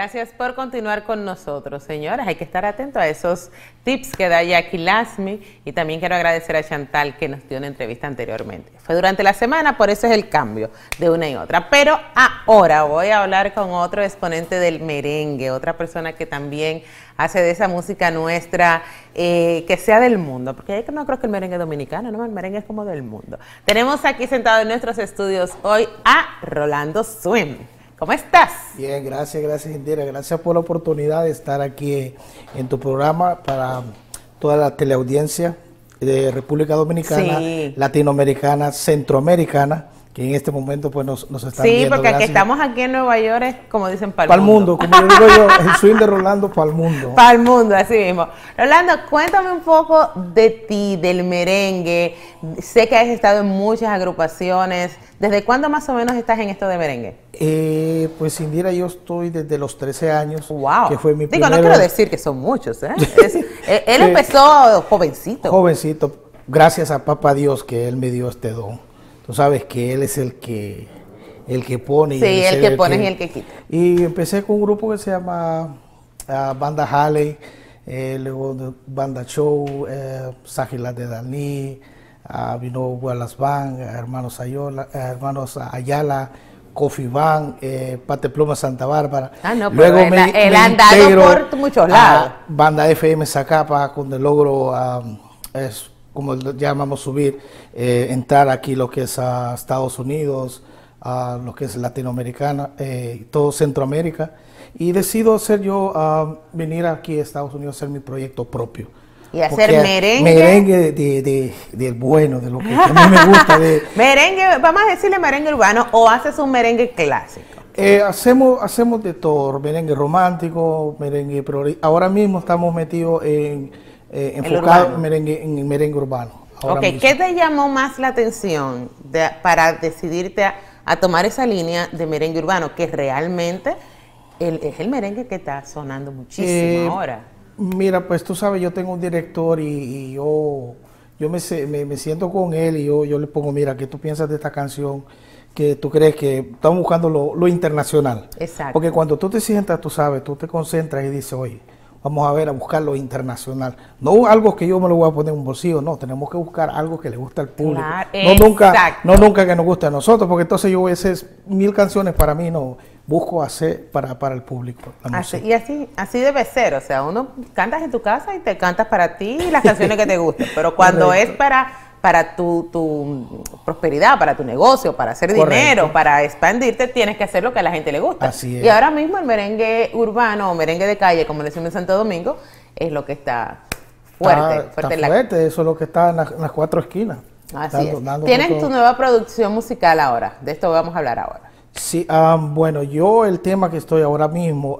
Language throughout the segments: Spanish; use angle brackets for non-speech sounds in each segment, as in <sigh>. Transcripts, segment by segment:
Gracias por continuar con nosotros, señoras. Hay que estar atentos a esos tips que da Jackie Lasmi y también quiero agradecer a Chantal que nos dio una entrevista anteriormente. Fue durante la semana, por eso es el cambio de una y otra. Pero ahora voy a hablar con otro exponente del merengue, otra persona que también hace de esa música nuestra eh, que sea del mundo, porque yo no creo que el merengue es dominicano, no, el merengue es como del mundo. Tenemos aquí sentado en nuestros estudios hoy a Rolando Swim. ¿Cómo estás? Bien, gracias, gracias Indira. Gracias por la oportunidad de estar aquí en tu programa para toda la teleaudiencia de República Dominicana, Latinoamericana, Centroamericana que en este momento pues nos, nos están Sí, porque aquí estamos aquí en Nueva York, es como dicen, para el mundo. Como yo digo yo, el swing de Rolando para el mundo. <laughs> Para el mundo, así mismo. Rolando, cuéntame un poco de ti, del merengue. Sé que has estado en muchas agrupaciones. ¿Desde cuándo más o menos estás en esto de merengue? Eh, pues Indira, yo estoy desde los 13 años. ¡Wow! Que fue mi Digo, no quiero decir que son muchos, ¿eh? <laughs> eh él empezó jovencito. Jovencito. Gracias a Papá Dios que él me dio este don. Tú sabes que él es el que el que pone. Sí, y el, que pone y el que quita. Y empecé con un grupo que se llama ah, Banda Halley, eh, luego Banda Show, eh, de Dani, uh, vino Wallace Van, hermanos, Ayola, hermanos Ayala, Coffee Van, eh, Pate Pluma Santa Bárbara. Ah, no, Luego pero me, él, andado por muchos lados. Banda FM Zacapa, con el logro um, es como llamamos subir, eh, entrar aquí lo que es a Estados Unidos, a lo que es Latinoamericana, eh, todo Centroamérica, y decido hacer yo uh, venir aquí a Estados Unidos a hacer mi proyecto propio. Y hacer merengue. Merengue de, de, bueno, de lo que a mí me gusta. De, <laughs> merengue, vamos a decirle merengue urbano o haces un merengue clásico. Eh, hacemos, hacemos de todo, merengue romántico, merengue, ahora mismo estamos metidos en eh, enfocado en merengue, en merengue urbano. Ok, ¿qué te llamó más la atención para decidirte a, tomar esa línea de merengue urbano, que realmente es el merengue que está sonando muchísimo eh, ahora? Mira, pues tú sabes, yo tengo un director y, yo, yo me, me, siento con él y yo, yo le pongo, mira, ¿qué tú piensas de esta canción? que tú crees que estamos buscando lo, lo internacional. Exacto. Porque cuando tú te sientas, tú sabes, tú te concentras y dices, oye, vamos a ver, a buscar lo internacional. No algo que yo me lo voy a poner en un bolsillo, no, tenemos que buscar algo que le guste al público. no, nunca, no nunca que nos guste a nosotros, porque entonces yo voy a hacer mil canciones para mí, no, busco hacer para, para el público. y así, así debe ser, o sea, uno cantas en tu casa y te cantas para ti las canciones que te gustan, pero cuando es para para tu, tu, prosperidad, para tu negocio, para hacer dinero, para expandirte, tienes que hacer lo que a la gente le gusta. Así Y ahora mismo el merengue urbano o merengue de calle, como le decimos en Santo Domingo, es lo que está fuerte. fuerte, eso es lo que está en, las cuatro esquinas. Así es. Tienes tu nueva producción musical ahora, de esto vamos a hablar ahora. Sí, bueno, yo el tema que estoy ahora mismo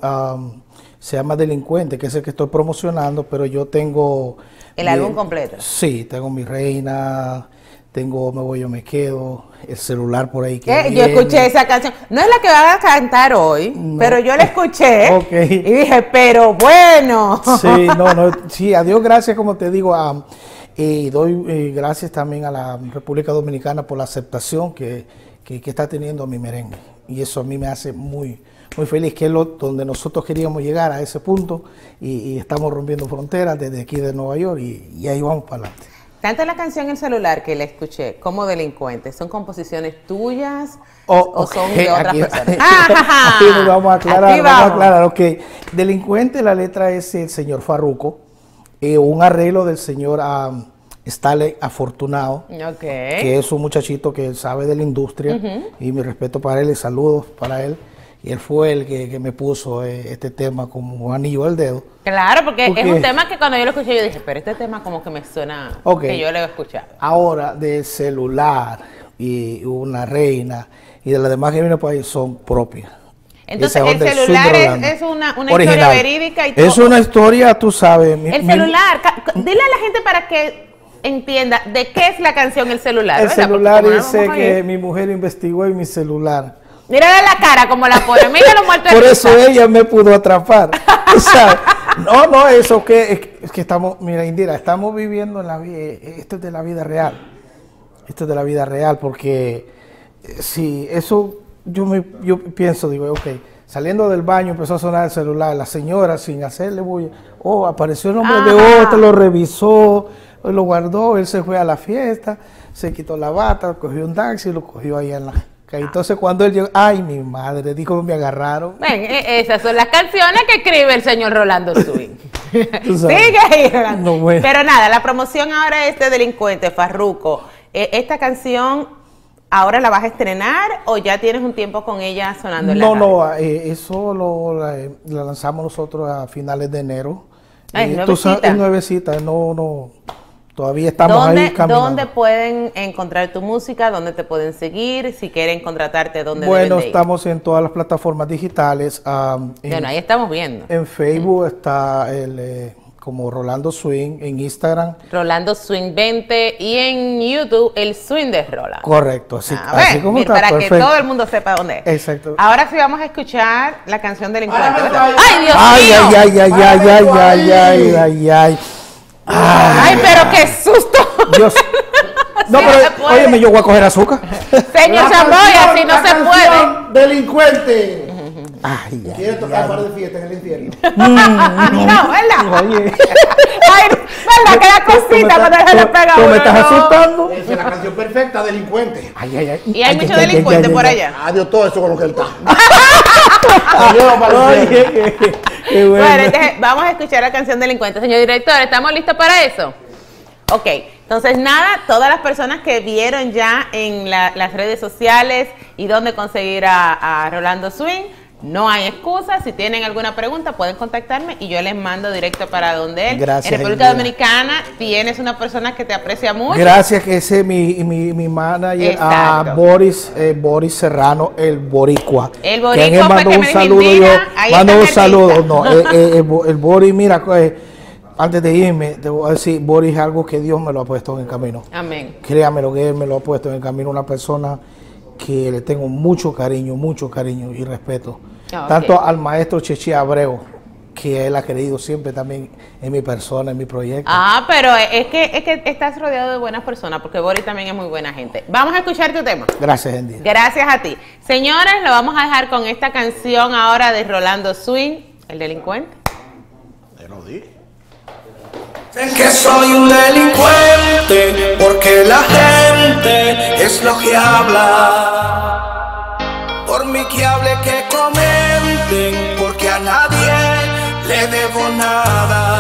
se llama Delincuente, que es el que estoy promocionando, pero yo tengo ¿El álbum completo? Sí, tengo Mi Reina, tengo Me Voy Yo Me Quedo, el celular por ahí que Yo escuché esa canción. No es la que van a cantar hoy, pero yo la escuché <laughs> y dije, pero bueno. Sí, no, no, <laughs> sí, a Dios gracias, como te digo, y doy eh, gracias también a la República Dominicana por la aceptación que, que, está teniendo mi merengue. Y eso a mí me hace muy, muy feliz, que es lo, donde nosotros queríamos llegar a ese punto y, estamos rompiendo fronteras desde aquí de Nueva York y, ahí vamos para adelante. Tanto la canción El celular que la escuché como Delincuente, ¿son composiciones tuyas oh, o son de otras personas? <laughs> aquí vamos a aclarar, vamos. a aclarar. Delincuente, la letra es el señor Farruco, eh, un arreglo del señor um, Stanley Afortunado, que es un muchachito que sabe de la industria y mi respeto para él y saludos para él y él fue el que, me puso eh, este tema como anillo al dedo. Claro, porque, es un tema que cuando yo lo escuché yo dije, pero este tema como que me suena que yo lo he escuchado. Ahora, de celular y una reina y de las demás que vienen por ahí son propias. Entonces, el celular es, una, historia verídica y todo. Es una historia, tú sabes. el celular, dile a la gente para que entienda de qué es la canción El celular. El celular dice que mi mujer investigó en mi celular Mírale la cara como la pone, míralo muerto Por eso ella me pudo atrapar. <laughs> no, no, eso que es que estamos, mira, Indira, estamos viviendo en la vida, esto es de la vida real. Esto es de la vida real, porque eh, si eso, yo me, yo pienso, digo, ok, Saliendo del baño empezó a sonar el celular. La señora, sin hacerle bulla, oh, apareció el nombre de otro, lo revisó, lo guardó, él se fue a la fiesta, se quitó la bata, cogió un taxi y lo cogió ahí en la entonces cuando él llegó, ay mi madre, dijo me agarraron. Ven, e, esas son las canciones que escribe el señor Rolando Swing. <laughs> Sigue ahí, Pero nada, la promoción ahora es de Delincuente, Farruco. E, ¿Esta canción ahora la vas a estrenar o ya tienes un tiempo con ella sonando en No, no, eh, eso lo, la, lanzamos nosotros a finales de enero. Ay, eh, nuevecita. es nuevecita, no, no. Todavía estamos ahí caminando. ¿Dónde pueden encontrar tu música? ¿Dónde te pueden seguir? Si quieren contratarte, ¿dónde Bueno, estamos en todas las plataformas digitales. bueno, ahí estamos viendo. En Facebook está el... Eh, como Rolando Swing, en Instagram. Rolando Swing 20 y en YouTube el Swing de Rolando. Correcto, así, ah, así como está. Para que todo el mundo sepa dónde es. Exacto. Ahora sí vamos a escuchar la canción del encuentro. ¡Ay, Dios ay, mío! Ay, ay, ay, ay, ay, ay, ay, ay, ay. Ay, pero qué susto. Dios. <laughs> No, pero, óyeme, yo voy a coger azúcar. Señor Chamboy, así no se puede. Delincuente. Ay, ay, Quiere tocar ay. par de fiesta en el infierno. <laughs> no, ¿verdad? Oye. <laughs> Ay, ¿verdad? Queda cosita cuando se le pega ¿Tú me estás asustando? Esa es la canción perfecta, Delincuente. Ay, ay, ay. Y hay muchos delincuentes por allá. Adiós todo eso con lo que él está. <laughs> Adiós, Oye, qué bueno. Bueno, entonces vamos a escuchar la canción Delincuente. Señor director, ¿estamos listos para eso? Ok, entonces nada, todas las personas que vieron ya en las redes sociales y dónde conseguir a, a Rolando Swing, no hay excusa. Si tienen alguna pregunta, pueden contactarme y yo les mando directo para donde él. Gracias. En República Dominicana tienes una persona que te aprecia mucho. Gracias, que ese es mi, mi, mi manager, a Boris, eh, Boris Serrano, el Boricua. El Boricua. Que mandó un saludo. yo mando un saludo. No, <laughs> eh, eh, el, Boris, mira, antes de irme, te voy a decir, Boris es algo que Dios me lo ha puesto en el camino. Amén. Créame lo que Él me lo ha puesto en el camino. Una persona que le tengo mucho cariño, mucho cariño y respeto. Ah, Tanto al maestro Chechi Abreu, que él ha querido siempre también en mi persona, en mi proyecto. Ah, pero es que, es que estás rodeado de buenas personas, porque Boris también es muy buena gente. Vamos a escuchar tu tema. Gracias, Andy. Gracias a ti. Señores, lo vamos a dejar con esta canción ahora de Rolando Swing, el delincuente. Te lo dije. Sé que soy un delincuente porque la gente es lo que habla. Por mí que hable, que comenten, porque a nadie le debo nada.